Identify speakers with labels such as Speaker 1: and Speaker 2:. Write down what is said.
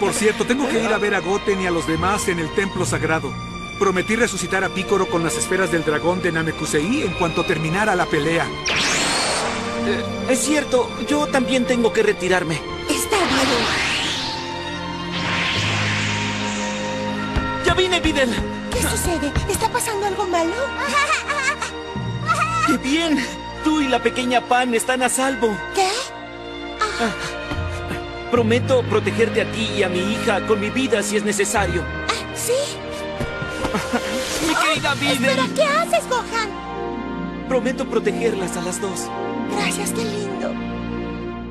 Speaker 1: Por cierto, tengo que ir a ver a Goten y a los demás en el templo sagrado. Prometí resucitar a Picoro con las esferas del dragón de Namekusei en cuanto terminara la pelea.
Speaker 2: Eh, es cierto, yo también tengo que retirarme.
Speaker 3: Está bien.
Speaker 2: ¡Ya vine, Videl!
Speaker 3: ¿Qué sucede? ¿Está pasando algo malo?
Speaker 2: ¡Qué bien! Tú y la pequeña Pan están a salvo.
Speaker 3: ¿Qué?
Speaker 2: Prometo protegerte a ti y a mi hija con mi vida si es necesario.
Speaker 3: Ah, ¿Sí?
Speaker 2: ¡Mi querida Videl!
Speaker 3: ¿Pero qué haces, Gohan?
Speaker 2: Prometo protegerlas a las dos.
Speaker 3: Gracias, qué lindo.